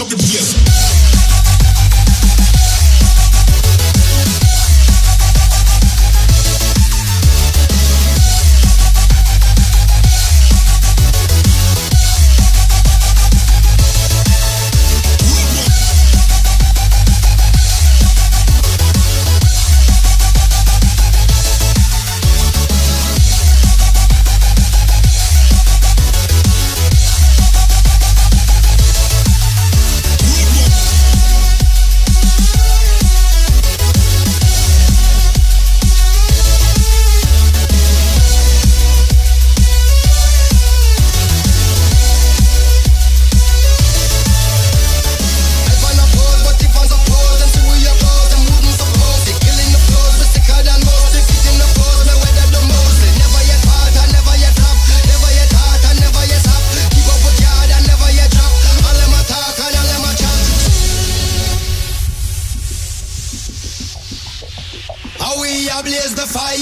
Chuck the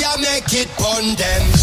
fire, make it burn them.